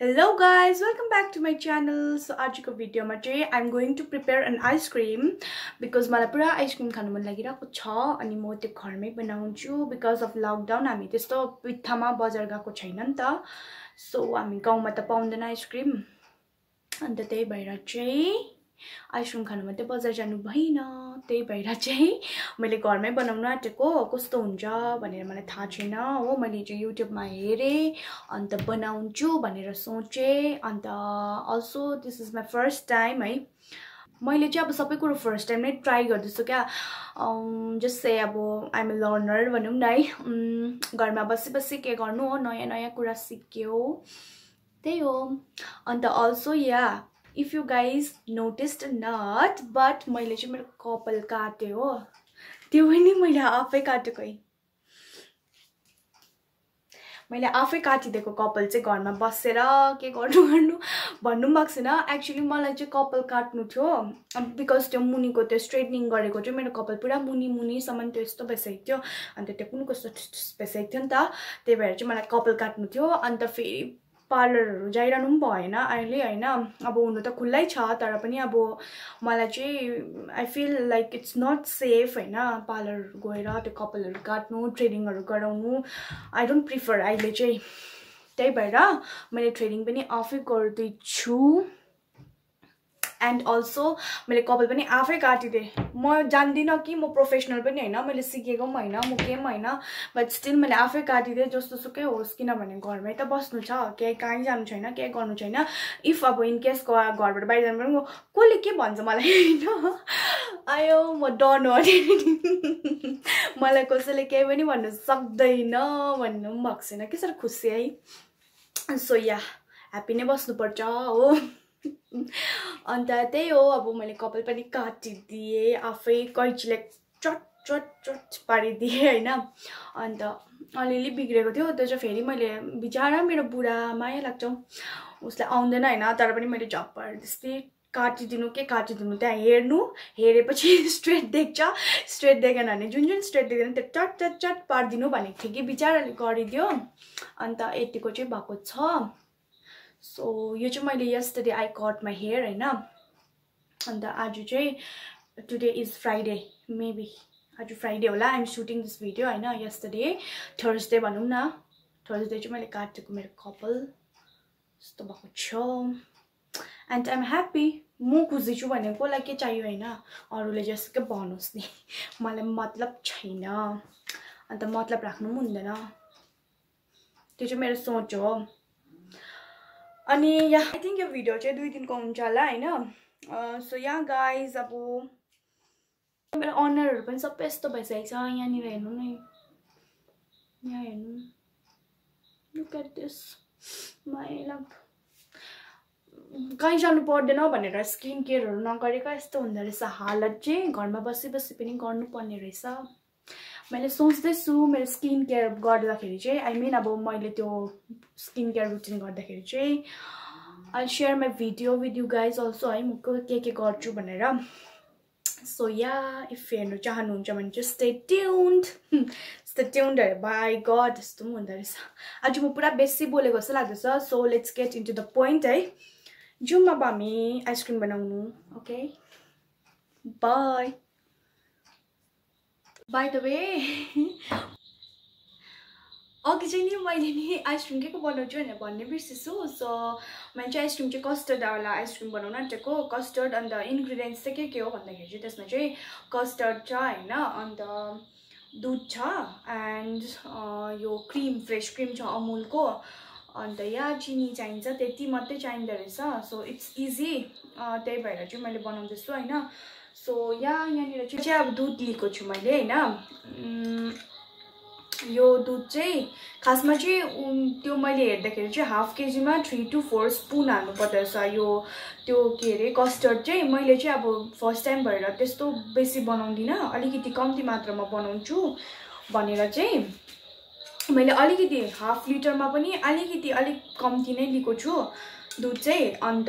Hello guys welcome back to my channel so आजको भिडियोमा चाहिँ I'm going to prepare an ice cream because मलाई पुरा ice cream खानु मन लागिरहेको छ अनि म त्यो घरमै बनाउँछु बिकज अफ लकडाउन हामी त्यस्तो पित्थामा बजार गएको छैन नि त। सो हामी गाउँमा त पाउँदैन आइसक्रिम अन्त त्यही भएर चाहिँ आइसक्रिम खानु मात्रै बजार जानु भएन। त्यही भएर चाहिँ मैले घरमै बनाउनु आँटेको कस्तो हुन्छ भनेर मलाई थाहा छैन। हो मैले चाहिँ युट्युबमा हेरेँ अन्त बनाउँछु भनेर सोचेँ। And also this is my first time है। मैले चाहिँ अब सबै कुरो फर्स्ट टाइम नै ट्राई गर्दैछु क्या। जस्तै अब आइएम ए लर्नर भनौँ न है। घरमा बसी बसी के गर्नु हो? नयाँ नयाँ कुरा सिक्यो। त्यही हो। And also yeah if you guys noticed not but मैले चाहिँ मेरो कपाल काटेँ हो। त्यो पनि मैले आफै काटेको है। मैले आफै काटिदिएको कपाल चाहिँ घरमा बसेर के गर्नु गर्नु भन्नु पनि भएको छैन। एक्चुली मलाई चाहिँ कपाल काट्नु थियो। बिकज त्यो मुनिको त्यो स्ट्रेटनिङ गरेको चाहिँ मेरो कपाल पुरा मुनि मुनिसम्म त्यो यस्तो भइसकेको थियो। अन्त त्यो कुन कस्तो भइसकेको थियो नि त। त्यही भएर चाहिँ मलाई कपाल काट्नु थियो। अन्त फेरि पार्लरहरू जाइरहनु पनि भएन अहिले होइन। अब हुनु त खुल्लै छ तर पनि अब मलाई चाहिँ I feel like it's not safe होइन पार्लर गएर त्यो कपालहरू काट्नु ट्रेडिङहरू गराउनु। आई डोन्ट प्रिफर अहिले चाहिँ त्यही भएर मैले ट्रेडिङ पनि आफै गर्दैछु। एन्ड अल्सो मैले कपाल पनि आफै काटिदिएँ। म जान्दिनँ कि म प्रोफेसनल पनि होइन मैले सिकेको पनि होइन म केही पनि होइन बट स्टिल मैले आफै काटिदिएँ जस्तो सुकै होस् किनभने घरमै त बस्नु छ केही कहीँ जानु छैन केही गर्नु छैन। इफ अब इनकेस घरबाट बाहिर जानु पनि कसले के भन्छ मलाई होइन? आयो म डर्नु मलाई कसैले केही पनि भन्नु सक्दैन भन्नु पनि भएको छैन। के साह्रो खुसी है। सो या ह्याप्पी नै बस्नुपर्छ हो। अन्त त्यही हो अब मैले कपाल पनि काटिदिएँ आफै कैचीले चट चट चट पारिदिएँ होइन। अन्त अलिअलि बिग्रेको थियो त्यो चाहिँ फेरि मैले बिचरा मेरो बुढा माया लाग्छ उसलाई आउँदैन होइन। तर पनि मैले झप्पर त्यस्तै काटिदिनु के काटिदिनु त्यहाँ हेर्नु हेरेपछि स्ट्रेट देख्छ। स्ट्रेट देखेन भने जुन जुन स्ट्रेट देख्दैन त्यो चट चट चट पारिदिनु भनेको थिएँ कि बिचराले गरिदियो। अन्त यतिको चाहिँ भएको छ। सो यो चाहिँ मैले yesterday I cut my hair होइन? अन्त आज चाहिँ टुडे इज फ्राइडे मेबी आज फ्राइडे होला. आइएम सुटिङ दिस भिडियो होइन? यस्टरडे थर्सडे भनौँ न। थर्सडे चाहिँ मैले काटेको मेरो कपाल यस्तो भएको छ। एन्ड आइएम ह्याप्पी म खुसी छु भने कसलाई के चाहियो होइन? अरूले जसकै भन्नुहोस् नि। मलाई मतलब छैन। अन्त मतलब राख्नु पनि हुँदैन। त्यो चाहिँ मेरो सोच हो। अनि या आई थिङ्क यो भिडियो चाहिँ दुई दिनको हुन्छ होला होइन? सो यहाँ गाइज अब मेरो अनुहारहरू पनि सबै यस्तो भइसकेको छ। यहाँनिर हेर्नु नै यहाँ हेर्नु। लुक एट दिस माइला कहीँ जानु पर्दैन भनेर स्किन केयरहरू नगरेको यस्तो हुँदो रहेछ। हालत चाहिँ घरमा बसी बसी पनि गर्नुपर्ने रहेछ। मैले सोच्दैछु मेरो स्किन केयर गर्दाखेरि चाहिँ आई मिन अब मैले त्यो स्किन केयर रुटिन गर्दाखेरि चाहिँ I share my video with you guys also है म के के गर्छु भनेर। सो या इफ हेर्नु चाहनुहुन्छ भने चाहिँ स्टे ट्युन्ड स्टे ट्युन्ड अरे बाई गड यस्तो पनि हुँदो रहेछ। आज म पुरा बेसी बोलेको जस्तो लाग्दैछ so let's get into the point है। जाउँ अब हामी आइसक्रिम बनाउनु okay bye by the way अघि चाहिँ नि मैले नि आइसक्रिम के को बनाउँछु भनेर भन्ने बिर्सेछु सो मैले चाहिँ आइसक्रिम चाहिँ कस्टर्डवाला आइसक्रिम बनाउनु आँटेको। कस्टर्ड अन्त इन्ग्रिडियन्ट्स चाहिँ के के हो भन्दाखेरि चाहिँ त्यसमा चाहिँ कस्टर्ड छ होइन अन्त दुध छ एन्ड यो क्रिम फ्रेस क्रिम छ अमुलको। अन्त या चिनी चाहिन्छ त्यति मात्रै चाहिँदो रहेछ। सो इट्स इजी त्यही भएर चाहिँ मैले बनाउँदैछु होइन। सो यहाँ यहाँनिर चाहिँ अब दुध लिएको छु मैले होइन? यो दुध चाहिँ खासमा चाहिँ त्यो मैले हेर्दाखेरि चाहिँ हाफ केजीमा थ्री टु फोर स्पुन हाल्नुपर्दो रहेछ। यो त्यो के अरे कस्टर्ड चाहिँ मैले चाहिँ अब फर्स्ट टाइम भएर त्यस्तो बेसी बनाउँदिनँ। अलिकति कम्ती मात्रामा बनाउँछु भनेर चाहिँ मैले अलिकति हाफ लिटरमा पनि अलिकति अलिक कम्ती नै लिएको छु। दुध चाहिँ अन्त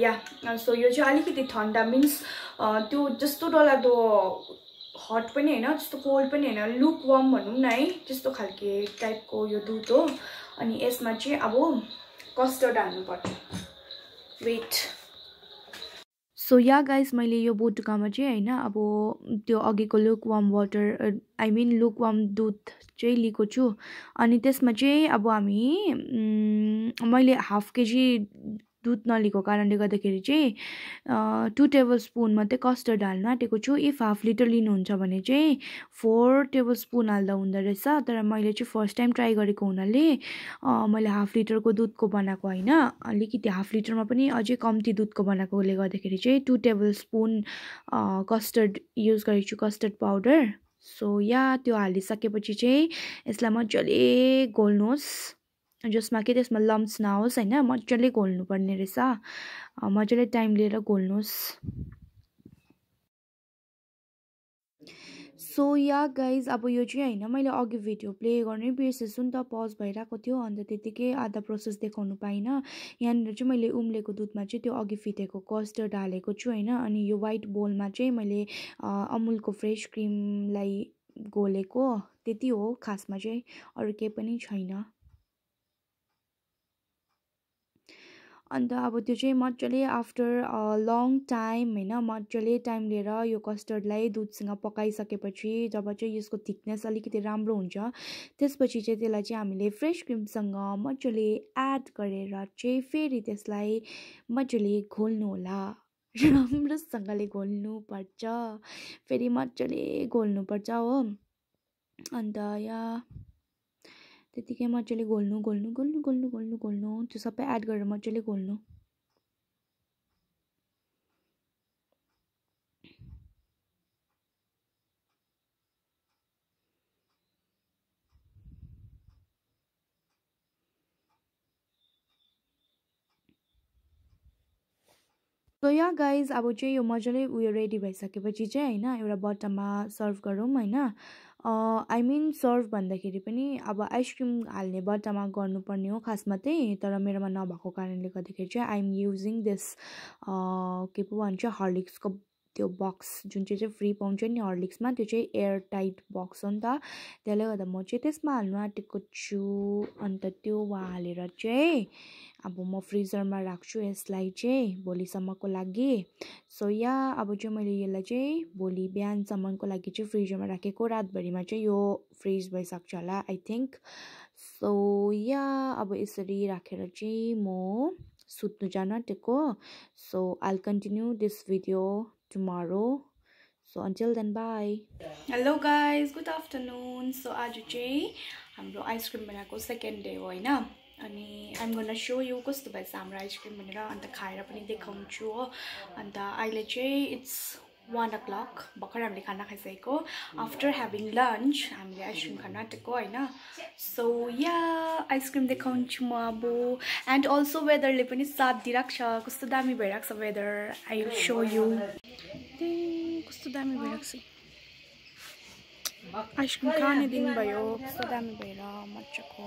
या सो यो चाहिँ अलिकति ठन्डा मिन्स त्यो जस्तो डरलाग्दो हट पनि होइन त्यस्तो कोल्ड पनि होइन लुक वार्म भनौँ न है त्यस्तो खालके टाइपको यो दुध हो। अनि यसमा चाहिँ अब कस्टर्ड हाल्नुपर्छ। वेट सो या गाइस मैले यो बोटुकामा चाहिँ होइन अब त्यो अघिको lukewarm water I mean lukewarm दुध चाहिँ लिएको छु। अनि त्यसमा चाहिँ अब हामी मैले हाफ केजी दुध नलिएको कारणले गर्दाखेरि चाहिँ टु टेबल स्पुन मात्रै कस्टर्ड हाल्नु आँटेको छु। इफ हाफ लिटर लिनुहुन्छ भने चाहिँ फोर टेबल स्पुन हाल्दा हुँदो रहेछ। तर मैले चाहिँ फर्स्ट टाइम ट्राई गरेको हुनाले मैले हाफ लिटरको दुधको बनाएको होइन। अलिकति हाफ लिटरमा पनि अझै कम्ती दुधको बनाएकोले गर्दाखेरि चाहिँ two tablespoon custard use गरेको छु कस्टर्ड पाउडर। सो या त्यो हालिसकेपछि चाहिँ यसलाई मजाले घोल्नुहोस् जसमा कि त्यसमा लम्स नहोस् होइन? मजाले घोल्नुपर्ने रहेछ। मजाले टाइम लिएर घोल्नुहोस् सो या गाइज अब यो चाहिँ होइन मैले अघि भिडियो प्ले गर्नै बिर्सेछु नि त पज भइरहेको थियो अन्त त्यत्तिकै आधा प्रोसेस देखाउनु पाइनँ। यहाँनिर चाहिँ मैले उम्लेको दुधमा चाहिँ त्यो अघि फिटेको कस्टर्ड हालेको छु होइन? अनि यो वाइट बोलमा चाहिँ मैले अमुलको फ्रेस क्रिमलाई घोलेको त्यति हो खासमा चाहिँ अरू केही पनि छैन। अन्त अब त्यो चाहिँ मजाले आफ्टर लङ टाइम होइन मजाले टाइम लिएर यो कस्टर्डलाई दुधसँग पकाइसकेपछि जब चाहिँ यसको थिकनेस अलिकति राम्रो हुन्छ त्यसपछि चाहिँ त्यसलाई चाहिँ हामीले फ्रेस क्रिमसँग मजाले एड गरेर चाहिँ फेरि त्यसलाई मजाले घोल्नु होला। राम्रोसँगले घोल्नुपर्छ। फेरि मजाले घोल्नुपर्छ हो। अन्त या त्यतिकै मजाले घोल्नु घोल्नु घोल्नु घोल्नु घोल्नु घोल्नु त्यो सबै एड गरेर मजाले घोल्नु सो या गाइज अब चाहिँ यो मजाले उयो रेडी भइसकेपछि चाहिँ होइन एउटा बट्टामा सर्भ गरौँ होइन। आई मिन सर्भ भन्दाखेरि पनि अब आइसक्रिम हाल्ने बट्टामा गर्नुपर्ने हो खासमा चाहिँ तर मेरोमा नभएको कारणले गर्दाखेरि चाहिँ आइएम युजिङ दिस के पो भन्छ हर्लिक्सको त्यो बक्स जुन चाहिँ चाहिँ फ्री पाउँछ नि हर्लिक्समा त्यो चाहिँ एयर टाइट बक्स हो नि त। त्यसले गर्दा म चाहिँ त्यसमा हाल्नु आँटेको छु। अन्त त्यो हालेर चाहिँ अब म फ्रिजरमा राख्छु यसलाई चाहिँ भोलिसम्मको लागि। सो या अब चाहिँ मैले यसलाई चाहिँ भोलि बिहानसम्मको लागि चाहिँ फ्रिजरमा राखेको। रातभरिमा चाहिँ यो फ्रिज भइसक्छ होला आई थिङ्क सो या अब यसरी राखेर चाहिँ म सुत्नु जान आँटेको। So I'll continue this video tomorrow so until then bye hello guys good afternoon so आज चाहिँ हाम्रो आइसक्रिम बनाएको सेकेन्ड डे हो होइन? अनि आइम गर्न सो यो कस्तो भएछ हाम्रो आइसक्रिम भनेर अन्त खाएर पनि देखाउँछु हो। अन्त अहिले चाहिँ इट्स वान ओ क्लक भर्खर हामीले खाना खाइसकेको। आफ्टर ह्याभिङ लन्च हामीले आइसक्रिम खान आँटेको होइन? सो या आइसक्रिम देखाउँछु म अब। एन्ड अल्सो वेदरले पनि साथ दिइरहेको छ कस्तो दामी भइरहेको छ वेदर आई सो यु कस्तो दामी भइरहेको छ आइसक्रिम खाने दिन भयो कस्तो दामी भएर मजाको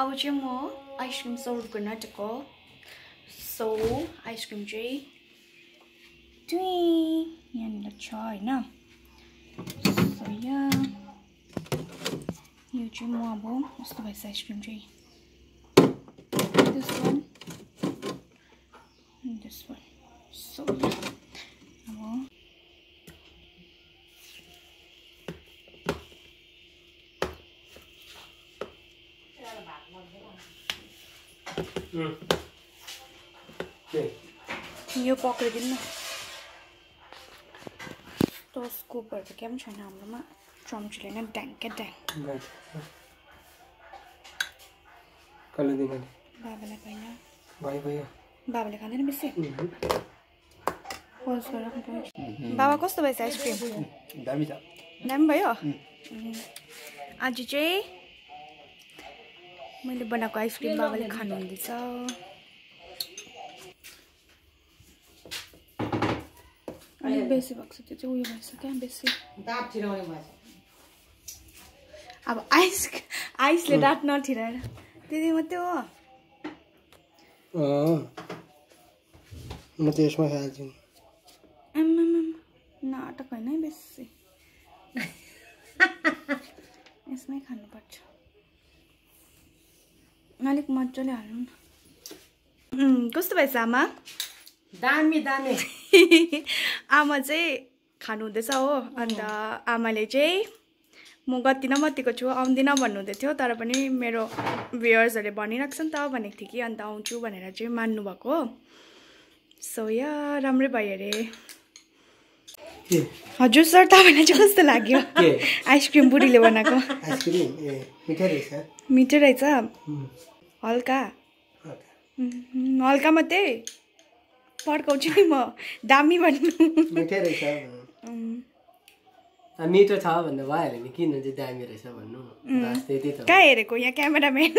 अब चाहिँ म आइसक्रिम सर्भ गर्न आँटेको सो आइसक्रिम चाहिँ ट्वी यहाँनिर छ होइन सो या यो चाहिँ म अब कस्तो भएछ आइसक्रिम चाहिँ this one. And this one. So यो पक्रिदिनु न। त स्कुपहरू त क्या पनि छैन हाम्रोमा। चम्चीले नै ड्याङ्के ड्याङ। कसले दिने बाबालाई भयो। बाबाले खाँदैन बेसी। बाबा कस्तो भएछ आइसक्रिम? दामी भयो? आज चाहिँ मैले बनाएको आइसक्रिम बाबाले खानुहुँदैछ। अलिक बेसी भएको छ त्यो चाहिँ उयो भएछ क्या बेसी। अब आइस आइसले दाँत नठिराएर त्यति मात्रै हो अँ म त यसमा खाइहाल्छु आम्मामाम नाटक होइन है बेसी। यसमै खानुपर्छ। अलिक मजाले हाल्नु न। कस्तो भएछ आमा? दामी दामी। आमा चाहिँ खानु हुँदैछ हो अन्त आमाले चाहिँ म गत्तिनँ मत्तीको छु आउँदिनँ भन्नुहुँदै थियो तर पनि मेरो भ्युवर्सहरूले भनिरहेको छ नि त भनेको थियो कि अन्त आउँछु भनेर चाहिँ मान्नुभएको हो। सो या राम्रै भयो अरे। के? हजुर सर तपाईँलाई चाहिँ कस्तो लाग्यो? के? आइसक्रिम बुढीले बनाएको। आइसक्रिम ए मिठै रहेछ? हल्का। हल्का। मात्रै। पड्काउँछु नि म। दामी भन्नु। मिठै रहेछ छ भन्दा भइहाल्यो नि। किन चाहिँ दामी रहेछ भन्नु? त्यति त। कहाँ हेरेको यहाँ क्यामेराम्यान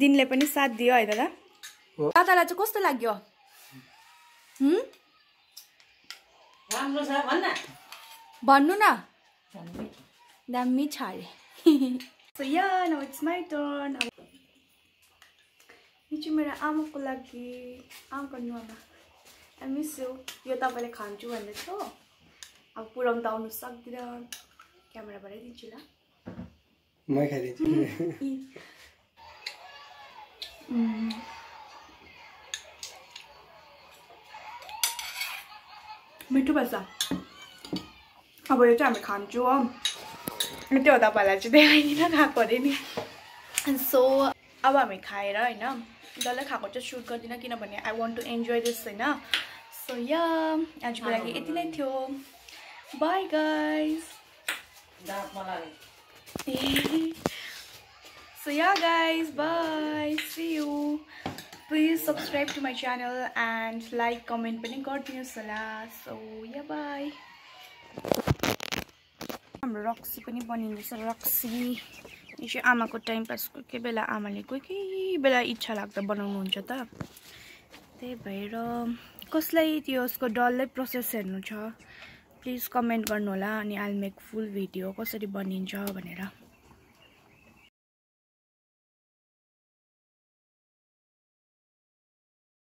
दिनले पनि साथ दियो है दादा। हो। दादालाई चाहिँ कस्तो लाग्यो? हुँ? राम्रो छ भन्न भन्नु न। दामी छ अरे। So yeah now it's my turn अब यो चाहिँ मेरो आमाको लागि आमा गर्नु आमा आई मिस यु यो तपाईँले खान्छु भन्दै थियो अब पुऱ्याउनु त आउनु सक्दिनँ क्यामेराबाटै दिन्छु ल म खाइदिन्छु. मिठो भएछ अब यो चाहिँ हामी खान्छौँ हो त्यो तपाईँलाई चाहिँ देखाइदिन खाएको अरे नि सो अब हामी खाएर होइन डल्लै खाएको चाहिँ सुट गर्दिनँ किनभने I want to enjoy this होइन सो या आजको लागि यति नै थियो bye guys So yeah guys, bye. See you. Please subscribe to my channel and like, comment पनि गरिदिनुहोस् होला So yeah, bye. हाम्रो रक्सी पनि बनिँदैछ। रक्सी। यो चाहिँ आमाको टाइम पास कोही कोही बेला आमाले कोही कोही बेला इच्छा लाग्दा बनाउनुहुन्छ त। त्यही भएर कसलाई त्यो उसको डल्लै प्रोसेस हेर्नु छ? प्लिज कमेन्ट गर्नु होला अनि आइल मेक फुल भिडियो कसरी बनिन्छ भनेर।